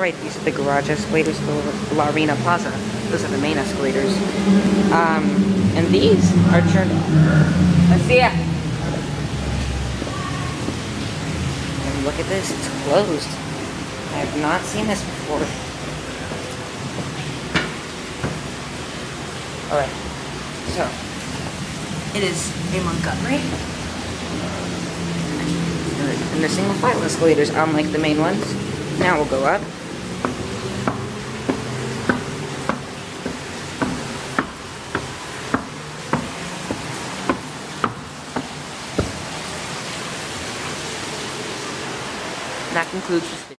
Alright, these are the garage escalators for La Reina Plaza. Those are the main escalators. Um, and these are turned off. Let's see ya. And look at this, it's closed. I have not seen this before. Alright, so, it is a Montgomery. And the single file escalators, unlike the main ones. Now we'll go up. And that concludes this video.